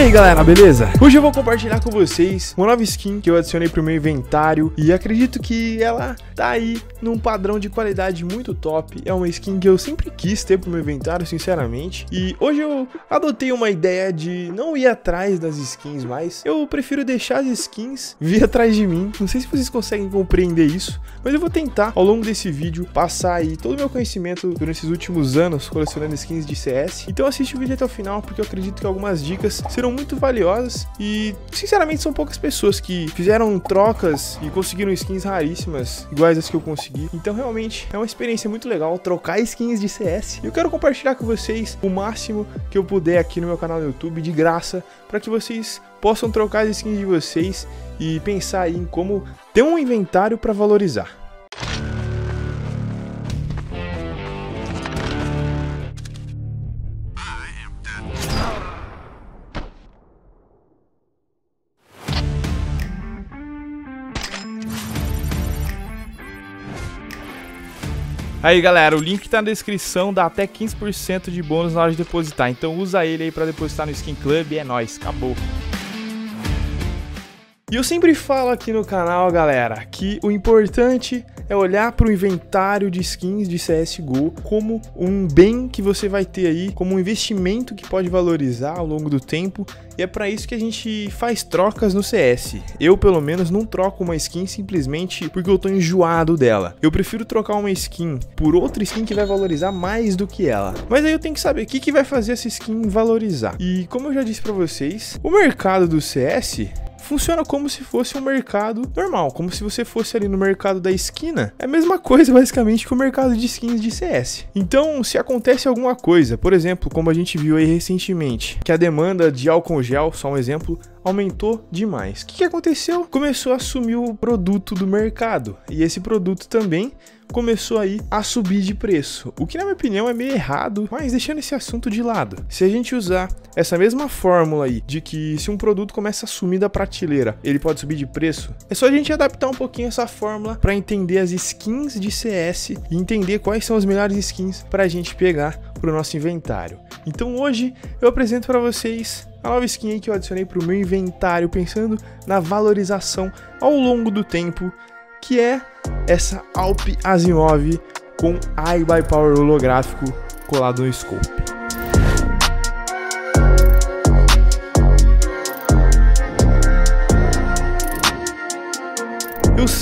aí galera, beleza? Hoje eu vou compartilhar com vocês uma nova skin que eu adicionei pro meu inventário e acredito que ela tá aí num padrão de qualidade muito top. É uma skin que eu sempre quis ter pro meu inventário, sinceramente. E hoje eu adotei uma ideia de não ir atrás das skins mais. Eu prefiro deixar as skins vir atrás de mim. Não sei se vocês conseguem compreender isso, mas eu vou tentar ao longo desse vídeo passar aí todo o meu conhecimento durante esses últimos anos colecionando skins de CS. Então assiste o vídeo até o final porque eu acredito que algumas dicas serão muito valiosas e sinceramente são poucas pessoas que fizeram trocas e conseguiram skins raríssimas iguais as que eu consegui. Então realmente é uma experiência muito legal trocar skins de CS. E eu quero compartilhar com vocês o máximo que eu puder aqui no meu canal no YouTube de graça para que vocês possam trocar as skins de vocês e pensar em como ter um inventário para valorizar. Aí galera, o link tá na descrição, dá até 15% de bônus na hora de depositar. Então usa ele aí pra depositar no Skin Club e é nóis, acabou. E eu sempre falo aqui no canal, galera, que o importante é olhar para o inventário de skins de CSGO como um bem que você vai ter aí, como um investimento que pode valorizar ao longo do tempo. E é para isso que a gente faz trocas no CS. Eu, pelo menos, não troco uma skin simplesmente porque eu tô enjoado dela. Eu prefiro trocar uma skin por outra skin que vai valorizar mais do que ela. Mas aí eu tenho que saber o que, que vai fazer essa skin valorizar. E como eu já disse para vocês, o mercado do CS funciona como se fosse um mercado normal, como se você fosse ali no mercado da esquina. É a mesma coisa basicamente que o mercado de skins de CS. Então, se acontece alguma coisa, por exemplo, como a gente viu aí recentemente, que a demanda de álcool gel, só um exemplo, aumentou demais. O que, que aconteceu? Começou a sumir o produto do mercado e esse produto também começou aí a subir de preço, o que na minha opinião é meio errado, mas deixando esse assunto de lado. Se a gente usar essa mesma fórmula aí de que se um produto começa a sumir da prateleira, ele pode subir de preço, é só a gente adaptar um pouquinho essa fórmula para entender as skins de CS e entender quais são as melhores skins para a gente pegar para o nosso inventário. Então hoje eu apresento para vocês a nova skin que eu adicionei para o meu inventário, pensando na valorização ao longo do tempo, que é essa Alp Asimov com Eye by Power holográfico colado no scope.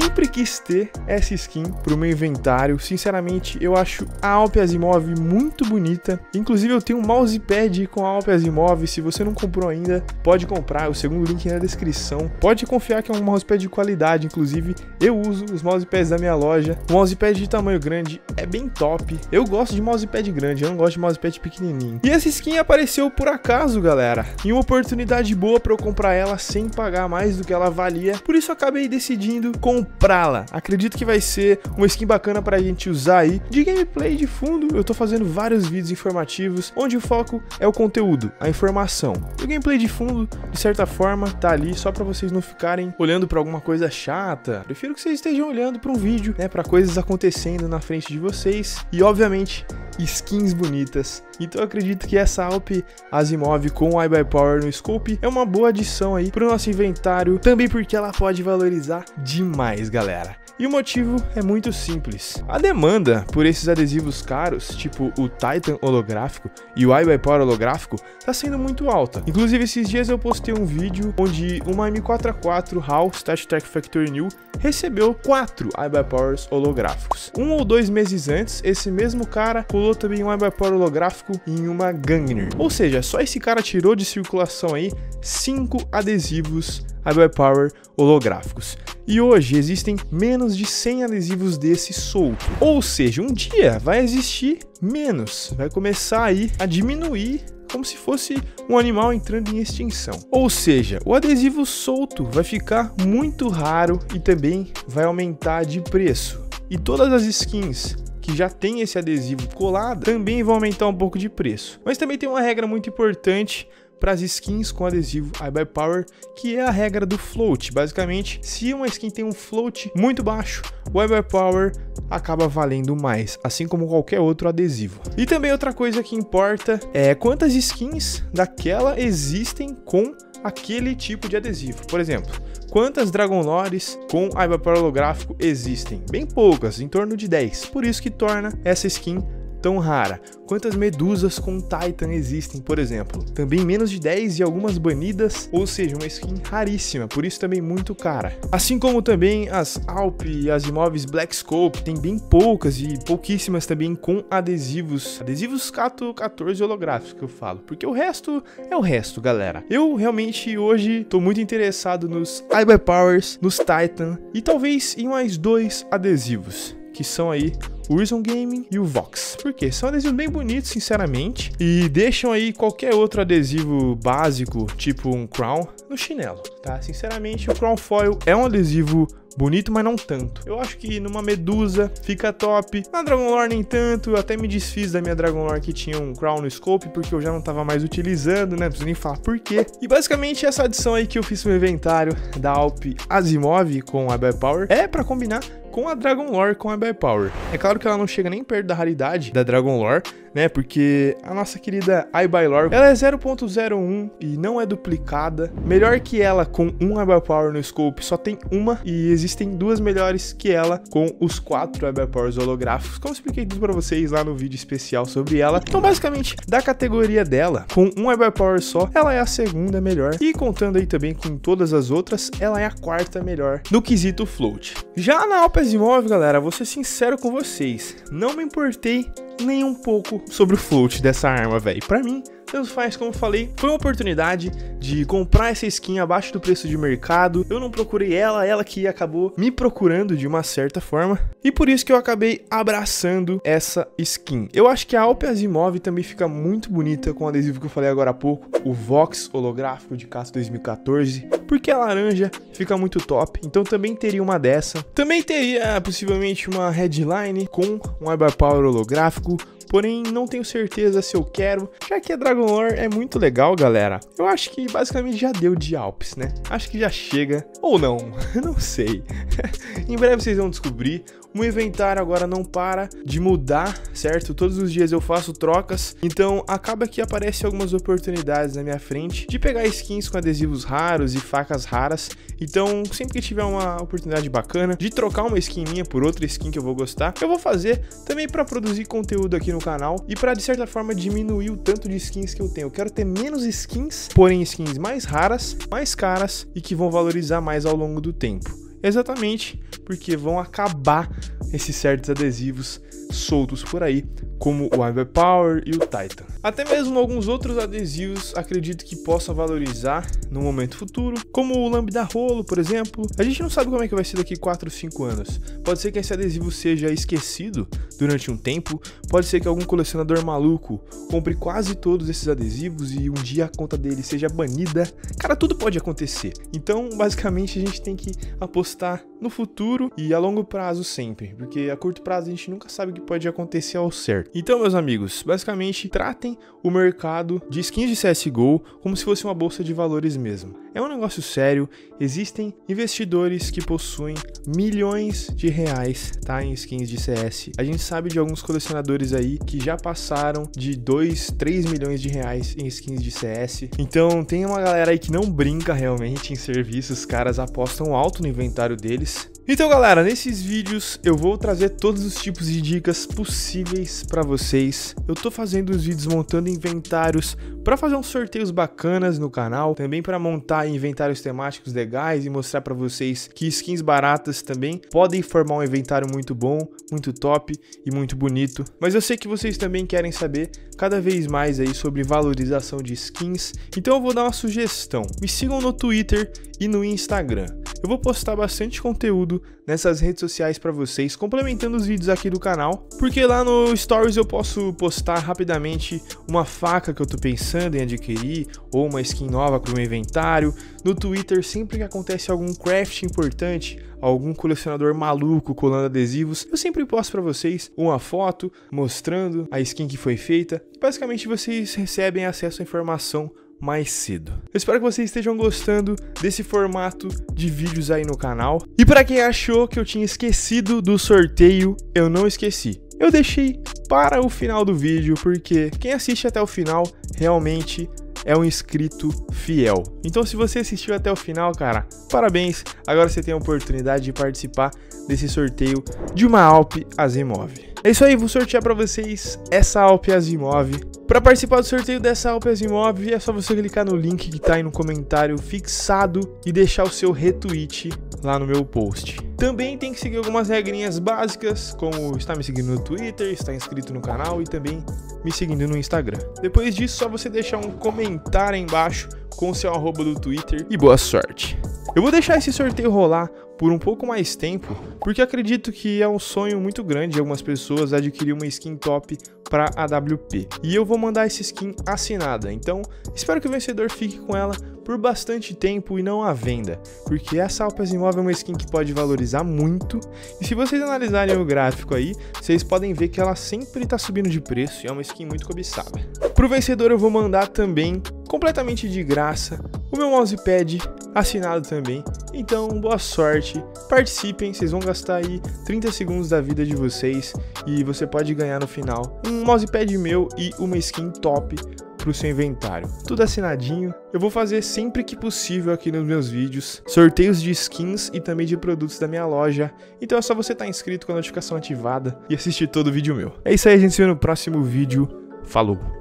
Sempre quis ter essa skin pro meu inventário. Sinceramente, eu acho a Alp Asimov muito bonita. Inclusive, eu tenho um mousepad com a Alp Asimov. Se você não comprou ainda, pode comprar. O segundo link é na descrição. Pode confiar que é um mousepad de qualidade. Inclusive, eu uso os mousepads da minha loja. O mousepad de tamanho grande é bem top. Eu gosto de mousepad grande, eu não gosto de mousepad pequenininho. E essa skin apareceu por acaso, galera. Em uma oportunidade boa para eu comprar ela sem pagar mais do que ela valia. Por isso, acabei decidindo comprá-la. Acredito que vai ser uma skin bacana pra gente usar aí. De gameplay de fundo, eu tô fazendo vários vídeos informativos, onde o foco é o conteúdo, a informação. E o gameplay de fundo, de certa forma, tá ali só pra vocês não ficarem olhando pra alguma coisa chata. Prefiro que vocês estejam olhando pra um vídeo, né, pra coisas acontecendo na frente de vocês. E, obviamente, skins bonitas. Então eu acredito que essa Alp Asimov com o Power no scope é uma boa adição aí pro nosso inventário, também porque ela pode valorizar demais, galera. E o motivo é muito simples. A demanda por esses adesivos caros, tipo o Titan holográfico e o Power holográfico, está sendo muito alta. Inclusive, esses dias eu postei um vídeo onde uma M4A4 HAL StatTech Factory New recebeu quatro iBuy Powers holográficos. Um ou dois meses antes, esse mesmo cara colou também um iBuy Power holográfico em uma Gangner. Ou seja, só esse cara tirou de circulação aí cinco adesivos iBuy Power holográficos. E hoje existem menos de 100 adesivos desse solto. Ou seja, um dia vai existir menos, vai começar aí a diminuir como se fosse um animal entrando em extinção. Ou seja, o adesivo solto vai ficar muito raro e também vai aumentar de preço. E todas as skins que já tem esse adesivo colado também vão aumentar um pouco de preço. Mas também tem uma regra muito importante para as skins com adesivo iBuyPower, que é a regra do float. Basicamente, se uma skin tem um float muito baixo, o iBuyPower acaba valendo mais, assim como qualquer outro adesivo. E também outra coisa que importa é quantas skins daquela existem com aquele tipo de adesivo. Por exemplo, quantas Dragon Lores com iBuyPower holográfico existem? Bem poucas, em torno de 10. Por isso que torna essa skin tão rara? Quantas medusas com Titan existem, por exemplo? Também menos de 10 e algumas banidas, ou seja, uma skin raríssima, por isso também muito cara. Assim como também as Alp e as imóveis Black Scope, tem bem poucas e pouquíssimas também com adesivos, adesivos Cato 14 holográficos que eu falo, porque o resto é o resto, galera. Eu realmente hoje tô muito interessado nos iBuy Powers, nos Titan e talvez em mais dois adesivos, que são aí o Reason Gaming e o Vox. Por quê? São adesivos bem bonitos, sinceramente, e deixam aí qualquer outro adesivo básico, tipo um Crown, no chinelo, tá? Sinceramente, o Crown Foil é um adesivo bonito, mas não tanto. Eu acho que numa Medusa fica top. Na Dragon Lore nem tanto. Eu até me desfiz da minha Dragon Lore que tinha um Crown no Scope, porque eu já não tava mais utilizando, né? Não preciso nem falar por quê. E basicamente essa adição aí que eu fiz no inventário da Alp Asimov com a Bell Power é para combinar com a Dragon Lore com a Bell Power. É claro que ela não chega nem perto da raridade da Dragon Lore, né? Porque a nossa querida iBylore, ela é 0.01 e não é duplicada. Melhor que ela com um iByPower no scope, só tem uma e existem duas melhores que ela com os quatro iByPowers holográficos, como expliquei tudo para vocês lá no vídeo especial sobre ela. Então, basicamente, da categoria dela, com um iByPower só, ela é a segunda melhor e contando aí também com todas as outras, ela é a quarta melhor no quesito float. Já na Alpes Imóvel, galera, vou ser sincero com vocês, não me importei nem um pouco sobre o float dessa arma, velho. Para mim, tanto faz, como eu falei, foi uma oportunidade de comprar essa skin abaixo do preço de mercado. Eu não procurei ela, ela que acabou me procurando de uma certa forma. E por isso que eu acabei abraçando essa skin. Eu acho que a Alpe Asimov também fica muito bonita com o adesivo que eu falei agora há pouco, o Vox holográfico de caça 2014, porque a laranja fica muito top. Então também teria uma dessa. Também teria possivelmente uma headline com um Ibar Power holográfico porém não tenho certeza se eu quero, já que a Dragon Lore é muito legal, galera. Eu acho que basicamente já deu de Alps, né? Acho que já chega, ou não, não sei. em breve vocês vão descobrir. O inventário agora não para de mudar, certo? Todos os dias eu faço trocas, então acaba que aparecem algumas oportunidades na minha frente de pegar skins com adesivos raros e facas raras. Então, sempre que tiver uma oportunidade bacana de trocar uma skin minha por outra skin que eu vou gostar, eu vou fazer também para produzir conteúdo aqui no canal e para de certa forma diminuir o tanto de skins que eu tenho. Eu quero ter menos skins, porém skins mais raras, mais caras e que vão valorizar mais ao longo do tempo. Exatamente porque vão acabar esses certos adesivos soltos por aí, como o Iber Power e o Titan. Até mesmo alguns outros adesivos acredito que possa valorizar no momento futuro, como o Lambda Rolo, por exemplo. A gente não sabe como é que vai ser daqui 4 ou 5 anos. Pode ser que esse adesivo seja esquecido durante um tempo, pode ser que algum colecionador maluco compre quase todos esses adesivos e um dia a conta dele seja banida. Cara, tudo pode acontecer. Então, basicamente, a gente tem que apostar no futuro e a longo prazo sempre, porque a curto prazo a gente nunca sabe o que pode acontecer ao certo. Então, meus amigos, basicamente, tratem o mercado de skins de CSGO como se fosse uma bolsa de valores mesmo. É um negócio sério, existem investidores que possuem milhões de reais, tá, em skins de CS. A gente sabe de alguns colecionadores aí que já passaram de 2, 3 milhões de reais em skins de CS. Então, tem uma galera aí que não brinca realmente em serviços, os caras apostam alto no inventário deles. Então, galera, nesses vídeos eu vou trazer todos os tipos de dicas possíveis para vocês. Eu tô fazendo os vídeos montando inventários para fazer uns sorteios bacanas no canal, também para montar inventários temáticos legais e mostrar para vocês que skins baratas também podem formar um inventário muito bom, muito top e muito bonito. Mas eu sei que vocês também querem saber cada vez mais aí sobre valorização de skins, então eu vou dar uma sugestão. Me sigam no Twitter e no Instagram. Eu vou postar bastante conteúdo nessas redes sociais para vocês, complementando os vídeos aqui do canal, porque lá no Stories eu posso postar rapidamente uma faca que eu tô pensando em adquirir ou uma skin nova para o meu inventário. No Twitter, sempre que acontece algum craft importante, algum colecionador maluco colando adesivos, eu sempre posto para vocês uma foto mostrando a skin que foi feita. Basicamente, vocês recebem acesso à informação mais cedo. Eu espero que vocês estejam gostando desse formato de vídeos aí no canal. E para quem achou que eu tinha esquecido do sorteio, eu não esqueci. Eu deixei para o final do vídeo porque quem assiste até o final realmente é um inscrito fiel. Então, se você assistiu até o final, cara, parabéns! Agora você tem a oportunidade de participar desse sorteio de uma Alp Azimov. É isso aí, vou sortear para vocês essa Alp Azimov. Para participar do sorteio dessa Alp Azimov, é só você clicar no link que está aí no comentário fixado e deixar o seu retweet lá no meu post. Também tem que seguir algumas regrinhas básicas, como estar me seguindo no Twitter, estar inscrito no canal e também me seguindo no Instagram. Depois disso, só você deixar um comentário aí embaixo com o seu arroba do Twitter e boa sorte. Eu vou deixar esse sorteio rolar por um pouco mais tempo, porque acredito que é um sonho muito grande de algumas pessoas adquirir uma skin top para AWP. E eu vou mandar essa skin assinada, então espero que o vencedor fique com ela por bastante tempo e não à venda, porque essa Alpes Imóvel é uma skin que pode valorizar muito, e se vocês analisarem o gráfico aí, vocês podem ver que ela sempre está subindo de preço e é uma skin muito cobiçada. Pro vencedor eu vou mandar também, completamente de graça, o meu mousepad assinado também. Então, boa sorte, participem, vocês vão gastar aí 30 segundos da vida de vocês e você pode ganhar no final um mousepad meu e uma skin top para o seu inventário. Tudo assinadinho. Eu vou fazer sempre que possível aqui nos meus vídeos sorteios de skins e também de produtos da minha loja. Então é só você estar tá inscrito com a notificação ativada e assistir todo o vídeo meu. É isso aí, a gente se vê no próximo vídeo. Falou!